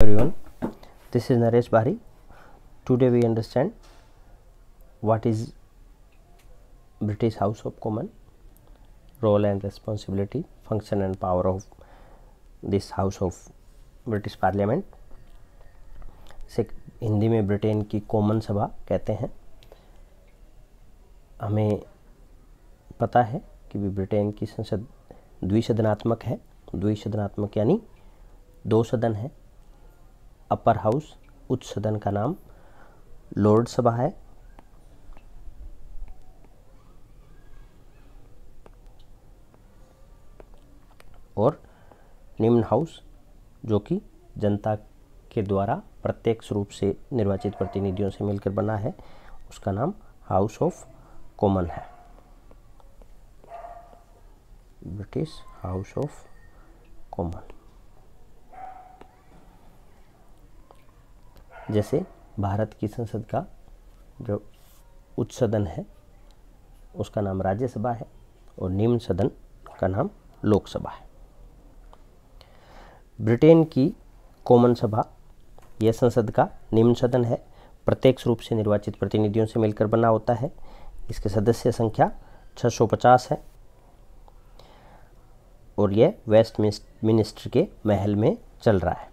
everyone this is naresh bahari today we understand what is british house of common role and responsibility function and power of this house of british parliament से हिंदी में Britain की common सभा कहते हैं हमें पता है कि भी ब्रिटेन की संसद द्विसदनात्मक है द्विसदनात्मक यानी दो सदन है अपर हाउस उच्च सदन का नाम लोर्ड सभा है। और निम्न हाउस जो कि जनता के द्वारा प्रत्यक्ष रूप से निर्वाचित प्रतिनिधियों से मिलकर बना है, उसका नाम हाउस ऑफ़ कॉमन है। British house of common. जैसे भारत की संसद का जो उच्च सदन है, उसका नाम राज्यसभा है और निम्न सदन का नाम लोकसभा है। ब्रिटेन की कॉमन सभा, यह संसद का निम्न सदन है। प्रत्यक्ष रूप से निर्वाचित प्रतिनिधियों से मिलकर बना होता है। इसके सदस्य संख्या 650 है। और यह वेस्ट मिनिस्टर के महल में चल रहा है,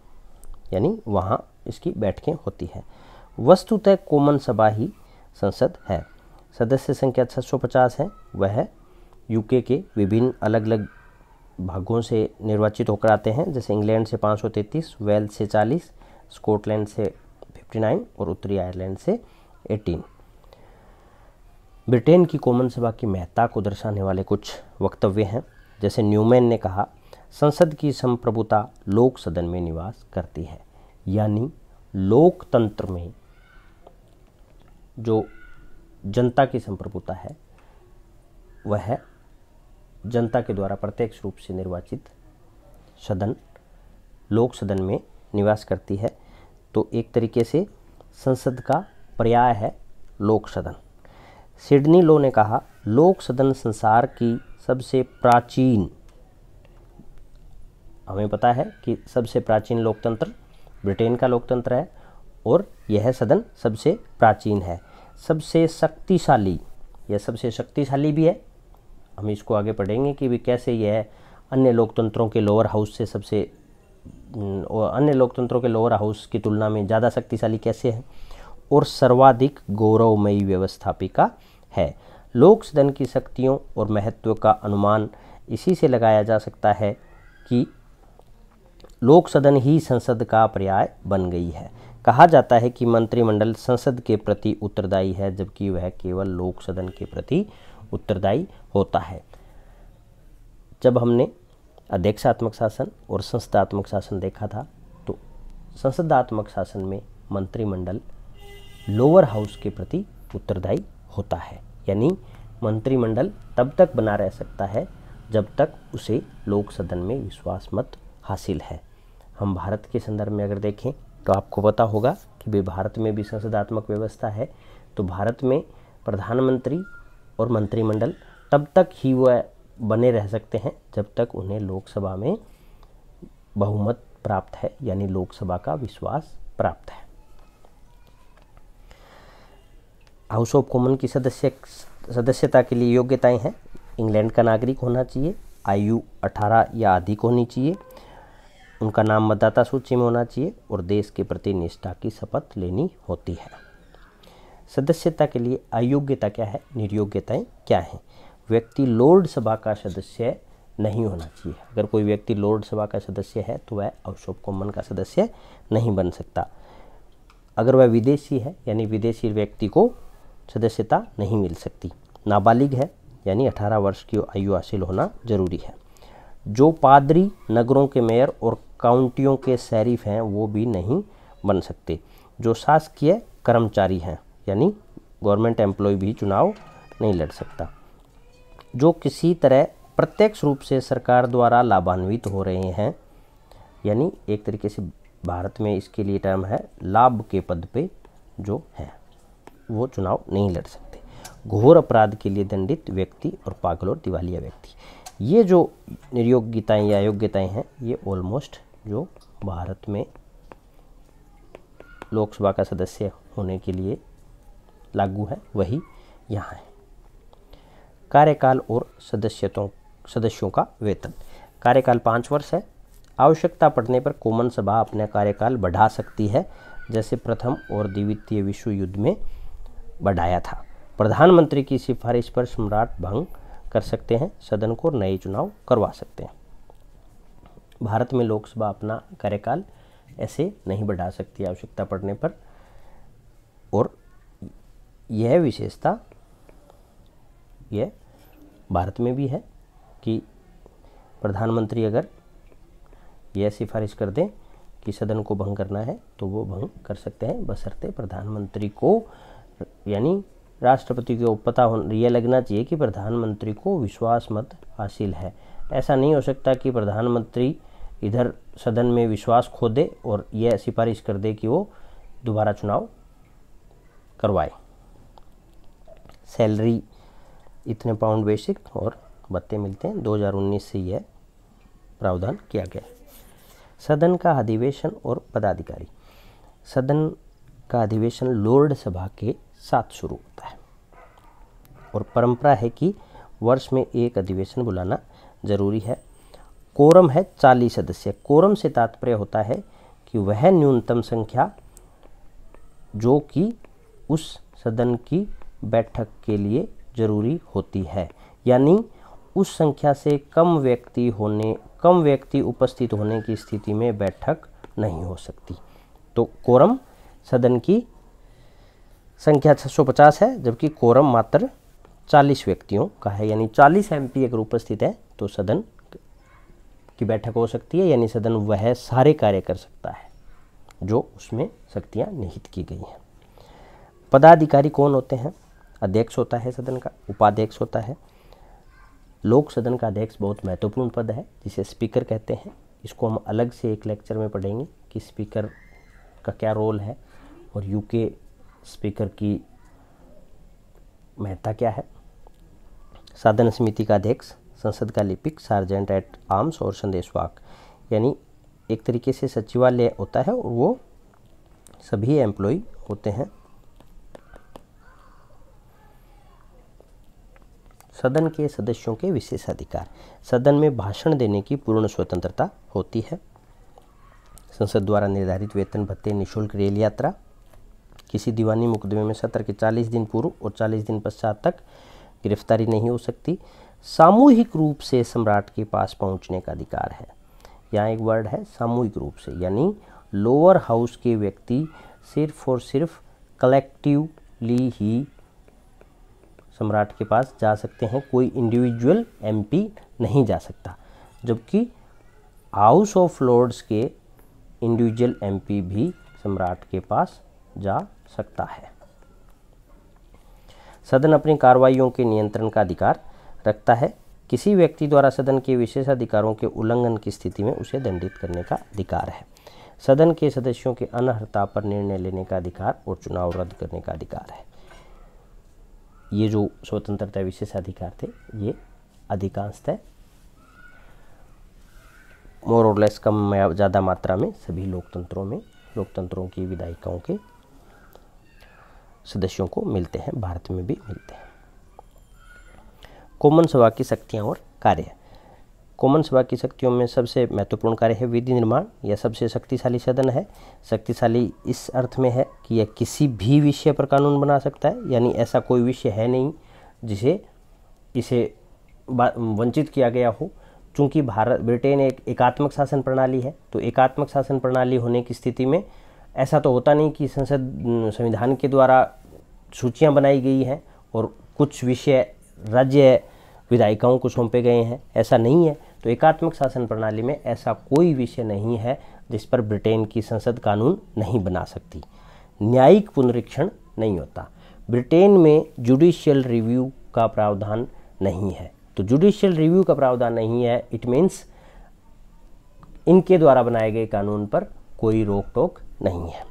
यानी वहाँ इसकी बैठकें होती हैं। वस्तुतः कोमन सभा ही संसद है। सदस्य संख्या 650 है। वह यूके के विभिन्न अलग अलग भागों से निर्वाचित होकर आते हैं। जैसे इंग्लैंड से 533, वेल्स से 40, स्कॉटलैंड से 59 और उत्तरी आयरलैंड से 18 ब्रिटेन की कॉमन सभा की महत्ता को दर्शाने वाले कुछ वक्तव्य हैं। जैसे न्यूमैन ने कहा संसद की संप्रभुता लोक सदन में निवास करती है। यानी लोकतंत्र में जो जनता की संप्रभुता है, वह जनता के द्वारा प्रत्यक्ष रूप से निर्वाचित सदन, लोक सदन में निवास करती है। तो एक तरीके से संसद का पर्याय है लोक सदन। सिडनी लो ने कहा, लोक सदन संसार की सबसे प्राचीन, हमें पता है कि सबसे प्राचीन लोकतंत्र ब्रिटेन का लोकतंत्र है और यह सदन सबसे प्राचीन है। सबसे शक्तिशाली, यह सबसे शक्तिशाली भी है। हम इसको आगे पढ़ेंगे कि भी कैसे यह अन्य लोकतंत्रों के लोअर हाउस से सबसे अन्य लोकतंत्रों के लोअर हाउस की तुलना में ज़्यादा शक्तिशाली कैसे है? और सर्वाधिक गौरवमयी व्यवस्थापिका है। लोक सदन की शक्तियों और महत्व का अनुमान इसी से लगाया जा सकता है कि लोक सदन ही संसद का पर्याय बन गई है। कहा जाता है कि मंत्रिमंडल संसद के प्रति उत्तरदायी है, जबकि वह केवल लोक सदन के प्रति उत्तरदायी होता है। जब हमने अध्यक्षात्मक शासन और संसदात्मक शासन देखा था तो संसदात्मक शासन में मंत्रिमंडल लोअर हाउस के प्रति उत्तरदायी होता है। यानी मंत्रिमंडल तब तक बना रह सकता है, जब तक उसे लोक सदन में विश्वास मत हासिल है। हम भारत के संदर्भ में अगर देखें तो आपको पता होगा कि भाई भारत में भी संसदात्मक व्यवस्था है तो भारत में प्रधानमंत्री और मंत्रिमंडल तब तक ही वह बने रह सकते हैं, जब तक उन्हें लोकसभा में बहुमत प्राप्त है, यानी लोकसभा का विश्वास प्राप्त है। हाउस ऑफ़ कॉमन की सदस्य, सदस्यता के लिए योग्यताएँ हैं। इंग्लैंड का नागरिक होना चाहिए, आयु 18 या अधिक होनी चाहिए। उनका नाम मतदाता सूची में होना चाहिए और देश के प्रति निष्ठा की शपथ लेनी होती है। सदस्यता के लिए अयोग्यता क्या है? निर्योग्यताएँ क्या हैं? व्यक्ति लोर्ड सभा का सदस्य नहीं होना चाहिए। अगर कोई व्यक्ति लोर्ड सभा का सदस्य है तो वह ऑफ़ कॉमन का सदस्य नहीं बन सकता। अगर वह विदेशी है, यानी विदेशी व्यक्ति को सदस्यता नहीं मिल सकती। नाबालिग है, यानी 18 वर्ष की आयु हासिल होना ज़रूरी है। जो पादरी नगरों के मेयर और काउंटियों के शरीफ हैं, वो भी नहीं बन सकते। जो शासकीय कर्मचारी हैं, यानी गवर्नमेंट एम्प्लॉय भी चुनाव नहीं लड़ सकता। जो किसी तरह प्रत्यक्ष रूप से सरकार द्वारा लाभान्वित हो रहे हैं, यानी एक तरीके से भारत में इसके लिए टर्म है, लाभ के पद पे जो है, वो चुनाव नहीं लड़ सकते। घोर अपराध के लिए दंडित व्यक्ति और पागल और दिवालिया व्यक्ति। ये जो निर्योग्यताएँ या योग्यताएँ हैं, ये ऑलमोस्ट जो भारत में लोकसभा का सदस्य होने के लिए लागू है, वही यहाँ है। कार्यकाल और सदस्यतों, सदस्यों का वेतन। कार्यकाल पाँच वर्ष है। आवश्यकता पड़ने पर कॉमन सभा अपना कार्यकाल बढ़ा सकती है, जैसे प्रथम और द्वितीय विश्व युद्ध में बढ़ाया था। प्रधानमंत्री की सिफारिश पर सम्राट भंग कर सकते हैं, सदन को नए चुनाव करवा सकते हैं। भारत में लोकसभा अपना कार्यकाल ऐसे नहीं बढ़ा सकती आवश्यकता पड़ने पर और यह विशेषता, यह भारत में भी है कि प्रधानमंत्री अगर यह सिफारिश कर दें कि सदन को भंग करना है तो वो भंग कर सकते हैं। बशर्ते प्रधानमंत्री को, यानी राष्ट्रपति को पता हो यह लगना चाहिए कि प्रधानमंत्री को विश्वास मत हासिल है। ऐसा नहीं हो सकता कि प्रधानमंत्री इधर सदन में विश्वास खो दे और यह सिफारिश कर दे कि वो दोबारा चुनाव करवाए। सैलरी इतने पाउंड बेसिक और बत्ते मिलते हैं। 2019 से यह प्रावधान किया गया सदन का अधिवेशन और पदाधिकारी। सदन का अधिवेशन लोर्ड सभा के साथ शुरू होता है। और परंपरा है कि वर्ष में एक अधिवेशन बुलाना ज़रूरी है। कोरम है चालीस सदस्य। कोरम से तात्पर्य होता है कि वह न्यूनतम संख्या जो कि उस सदन की बैठक के लिए ज़रूरी होती है। यानी उस संख्या से कम व्यक्ति होने, कम व्यक्ति उपस्थित होने की स्थिति में बैठक नहीं हो सकती। तो कोरम सदन की संख्या 650 है, जबकि कोरम मात्र 40 व्यक्तियों का है, यानी 40 एमपी अगर उपस्थित है तो सदन की बैठक हो सकती है, यानी सदन वह सारे कार्य कर सकता है, जो उसमें शक्तियाँ निहित की गई हैं। पदाधिकारी कौन होते हैं? अध्यक्ष होता है सदन का, उपाध्यक्ष होता है। लोक सदन का अध्यक्ष बहुत महत्वपूर्ण पद है, जिसे स्पीकर कहते हैं। इसको हम अलग से एक लेक्चर में पढ़ेंगे कि स्पीकर का क्या रोल है, और यूके स्पीकर की महत्ता क्या है? साधन समिति का अध्यक्ष, संसद का लिपिक, सार्जेंट एट आर्म्स और संदेशवाक यानी एक तरीके से सचिवालय होता है और वो सभी एम्प्लॉय होते हैं। सदन के सदस्यों के विशेष अधिकार सदन में भाषण देने की पूर्ण स्वतंत्रता होती है। संसद द्वारा निर्धारित वेतन भत्ते निःशुल्क रेल यात्रा। किसी दीवानी मुकदमे में सत्र के 40 दिन पूर्व और 40 दिन पश्चात तक गिरफ्तारी नहीं हो सकती। सामूहिक रूप से सम्राट के पास पहुँचने का अधिकार है। यहाँ एक वर्ड है, सामूहिक रूप से, यानी लोअर हाउस के व्यक्ति सिर्फ़ और सिर्फ़ कलेक्टिवली ही सम्राट के पास जा सकते हैं, कोई इंडिविजुअल एमपी नहीं जा सकता, जबकि हाउस ऑफ़ लॉर्ड्स के इंडिविजुअल एमपी भी सम्राट के पास जा सकता है। सदन अपनी कार्रवाइयों के नियंत्रण का अधिकार रखता है। किसी व्यक्ति द्वारा सदन के विशेष अधिकारों के उल्लंघन की स्थिति में उसे दंडित करने का अधिकार है। सदन के सदस्यों के अनर्हता पर निर्णय लेने का अधिकार और चुनाव रद्द करने का अधिकार है। ये जो स्वतंत्रता विशेष अधिकार थे, ये अधिकांशतः मोर और लेस कम ज़्यादा मात्रा में सभी लोकतंत्रों में, लोकतंत्रों की विधायिकाओं के सदस्यों को मिलते हैं, भारत में भी मिलते हैं। कॉमन सभा की शक्तियाँ और कार्य। कॉमन सभा की शक्तियों में सबसे महत्वपूर्ण कार्य है विधि निर्माण। यह सबसे शक्तिशाली सदन है। शक्तिशाली इस अर्थ में है कि यह किसी भी विषय पर कानून बना सकता है, यानी ऐसा कोई विषय है नहीं जिसे, इसे वंचित किया गया हो। चूँकि भारत, ब्रिटेन एक एकात्मक शासन प्रणाली है तो एकात्मक शासन प्रणाली होने की स्थिति में ऐसा तो होता नहीं कि संसद संविधान के द्वारा सूचियाँ बनाई गई हैं और कुछ विषय, राज्य विधायिकाओं को सौंपे गए हैं। ऐसा नहीं है। तो एकात्मक शासन प्रणाली में ऐसा कोई विषय नहीं है जिस पर ब्रिटेन की संसद कानून नहीं बना सकती। न्यायिक पुनरीक्षण नहीं होता। ब्रिटेन में जुडिशियल रिव्यू का प्रावधान नहीं है। तो जुडिशियल रिव्यू का प्रावधान नहीं है, इट मीन्स इनके द्वारा बनाए गए कानून पर कोई रोक टोक नहीं है।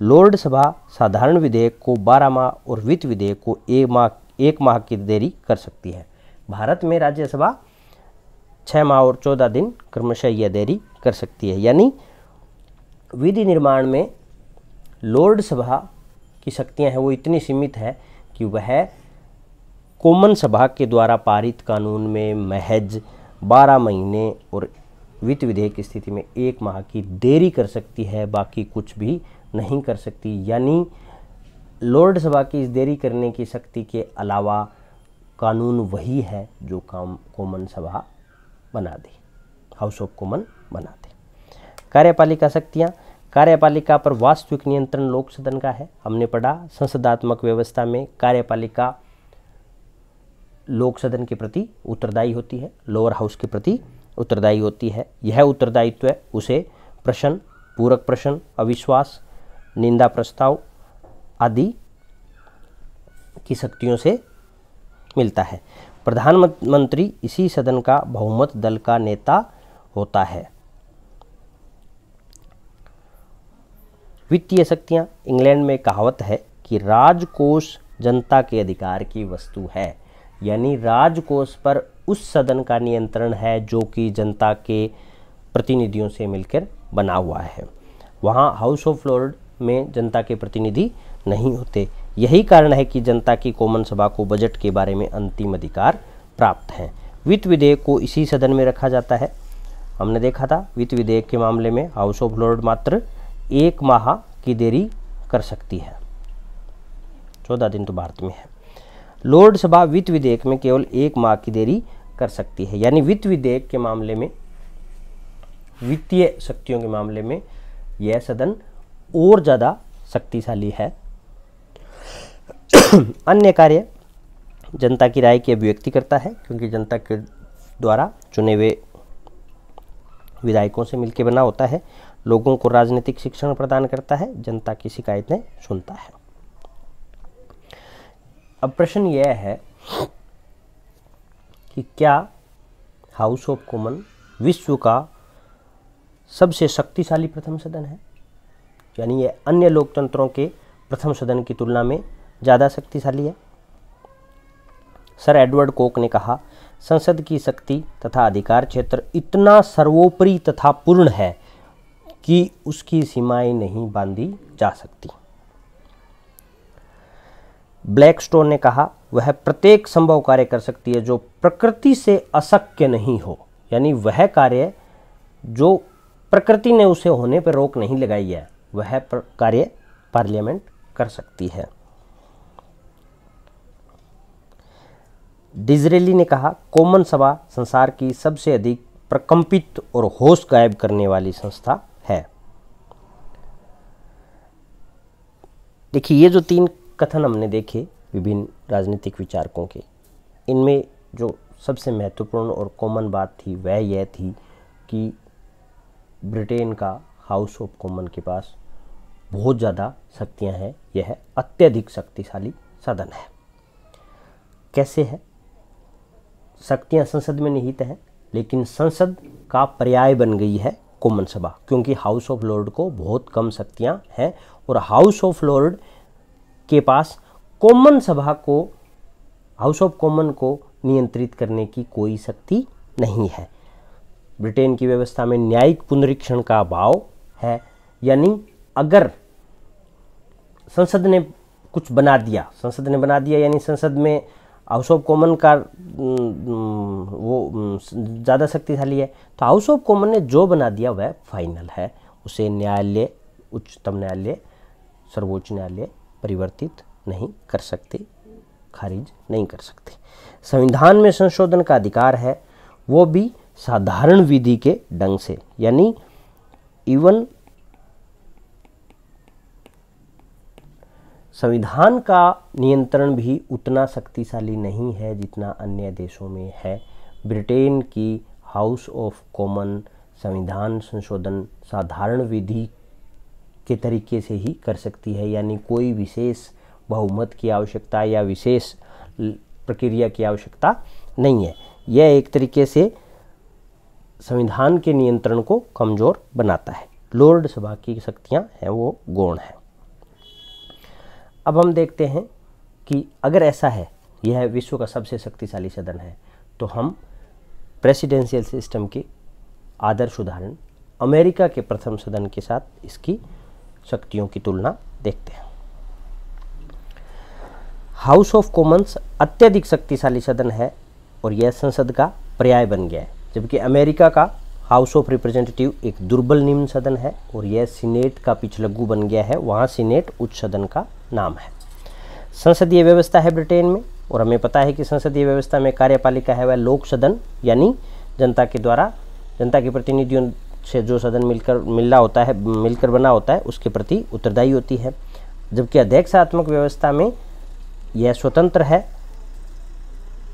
लॉर्ड सभा साधारण विधेयक को 12 माह और वित्त विधेयक को एक माह एक माह की देरी कर सकती है। भारत में राज्यसभा छः माह और चौदह दिन क्रमशः यह देरी कर सकती है। यानी विधि निर्माण में लोर्ड सभा की शक्तियाँ हैं, वो इतनी सीमित है कि वह कॉमन सभा के द्वारा पारित कानून में महज 12 महीने और वित्त विधेयक की स्थिति में एक माह की देरी कर सकती है, बाकी कुछ भी नहीं कर सकती। यानी लॉर्ड सभा की इस देरी करने की शक्ति के अलावा कानून वही है जो काम कॉमन सभा बना दे, हाउस ऑफ़ कॉमन बना दे। कार्यपालिका शक्तियाँ, कार्यपालिका पर वास्तविक नियंत्रण लोक सदन का है, हमने पढ़ा, संसदात्मक व्यवस्था में कार्यपालिका लोक सदन के प्रति उत्तरदायी होती है, लोअर हाउस के प्रति उत्तरदायी होती है। यह उत्तरदायित्व उसे प्रश्न, पूरक प्रश्न, अविश्वास, निंदा प्रस्ताव आदि की शक्तियों से मिलता है। प्रधानमंत्री इसी सदन का बहुमत दल का नेता होता है। वित्तीय शक्तियाँ। इंग्लैंड में कहावत है कि राजकोष जनता के अधिकार की वस्तु है। यानी राजकोष पर उस सदन का नियंत्रण है जो कि जनता के प्रतिनिधियों से मिलकर बना हुआ है। वहाँ हाउस ऑफ़ लॉर्ड में जनता के प्रतिनिधि नहीं होते। यही कारण है कि जनता की कॉमन सभा को बजट के बारे में अंतिम अधिकार प्राप्त हैं। वित्त विधेयक को इसी सदन में रखा जाता है। हमने देखा था, वित्त विधेयक के मामले में हाउस ऑफ़ लॉर्ड मात्र एक माह की देरी कर सकती है। चौदह दिन तो भारत में है। लोर्ड सभा वित्त विधेयक में केवल एक माह की देरी कर सकती है। यानी वित्त विधेयक के मामले में, वित्तीय शक्तियों के मामले में यह सदन और ज़्यादा शक्तिशाली है। अन्य कार्य जनता की राय की अभिव्यक्ति करता है, क्योंकि जनता के द्वारा चुने हुए विधायकों से मिलकर बना होता है। लोगों को राजनीतिक शिक्षण प्रदान करता है, जनता की शिकायतें सुनता है। अब प्रश्न यह है कि क्या हाउस ऑफ़ कॉमन विश्व का सबसे शक्तिशाली प्रथम सदन है? यानी यह अन्य लोकतंत्रों के प्रथम सदन की तुलना में ज़्यादा शक्तिशाली है? सर एडवर्ड कोक ने कहा, संसद की शक्ति तथा अधिकार क्षेत्र इतना सर्वोपरि तथा पूर्ण है कि उसकी सीमाएँ नहीं बांधी जा सकती। ब्लैकस्टोन ने कहा, वह प्रत्येक संभव कार्य कर सकती है जो प्रकृति से अशक्य नहीं हो। यानी वह कार्य जो प्रकृति ने उसे होने पर रोक नहीं लगाई है, वह कार्य पार्लियामेंट कर सकती है। डिजरेली ने कहा, कॉमन सभा संसार की सबसे अधिक प्रकंपित और होश गायब करने वाली संस्था है। देखिए, ये जो तीन कथन हमने देखे विभिन्न राजनीतिक विचारकों के। इनमें जो सबसे महत्वपूर्ण और कॉमन बात थी, वह यह थी कि ब्रिटेन का हाउस ऑफ़ कॉमन के पास बहुत ज़्यादा शक्तियाँ हैं। यह अत्यधिक शक्तिशाली सदन है। कैसे है? शक्तियाँ संसद में निहित हैं, लेकिन संसद का पर्याय बन गई है कॉमन सभा, क्योंकि हाउस ऑफ़ लॉर्ड को बहुत कम शक्तियाँ हैं और हाउस ऑफ़ लॉर्ड के पास कॉमन सभा को हाउस ऑफ़ कॉमन को नियंत्रित करने की कोई शक्ति नहीं है। ब्रिटेन की व्यवस्था में न्यायिक पुनरीक्षण का अभाव है। यानी अगर संसद ने कुछ बना दिया, संसद ने बना दिया, यानी संसद में हाउस ऑफ़ कॉमन का वो ज़्यादा शक्तिशाली है तो हाउस ऑफ़ कॉमन ने जो बना दिया वह फाइनल है। उसे न्यायालय, उच्चतम न्यायालय, सर्वोच्च न्यायालय परिवर्तित नहीं कर सकते, खारिज नहीं कर सकते। संविधान में संशोधन का अधिकार है, वो भी साधारण विधि के ढंग से, यानी इवन संविधान का नियंत्रण भी उतना शक्तिशाली नहीं है जितना अन्य देशों में है। ब्रिटेन की हाउस ऑफ़ कॉमन संविधान संशोधन साधारण विधि के तरीके से ही कर सकती है, यानी कोई विशेष बहुमत की आवश्यकता या विशेष प्रक्रिया की आवश्यकता नहीं है। यह एक तरीके से संविधान के नियंत्रण को कमज़ोर बनाता है। लॉर्ड सभा की शक्तियाँ हैं, वो गौण है। अब हम देखते हैं कि अगर ऐसा है, यह विश्व का सबसे शक्तिशाली सदन है तो हम प्रेसिडेंशियल सिस्टम के आदर्श उदाहरण अमेरिका के प्रथम सदन के साथ इसकी शक्तियों की तुलना देखते हैं। हाउस ऑफ़ कॉमन्स अत्यधिक शक्तिशाली सदन है और यह संसद का पर्याय बन गया है, जबकि अमेरिका का हाउस ऑफ़ रिप्रेजेंटेटिव एक दुर्बल निम्न सदन है और यह सीनेट का पिछलग्गू बन गया है, वहाँ सीनेट उच्च सदन का नाम है। संसदीय व्यवस्था है ब्रिटेन में और हमें पता है कि संसदीय व्यवस्था में कार्यपालिका है वह लोक सदन, यानी जनता के द्वारा जनता के प्रतिनिधियों से जो सदन मिलकर, मिलना होता है, मिलकर बना होता है, उसके प्रति उत्तरदायी होती है। जबकि अध्यक्षात्मक व्यवस्था में यह स्वतंत्र है,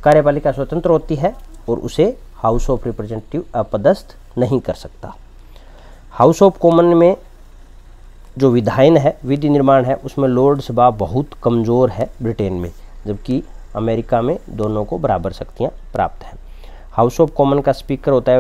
कार्यपालिका स्वतंत्र होती है और उसे हाउस ऑफ़ रिप्रेजेंटेटिव अपदस्थ नहीं कर सकता। हाउस ऑफ़ कॉमन में जो विधायन है, विधि निर्माण है, उसमें लॉर्ड सभा बहुत कमज़ोर है ब्रिटेन में, जबकि अमेरिका में दोनों को बराबर शक्तियाँ प्राप्त हैं। हाउस ऑफ़ कॉमन का स्पीकर होता है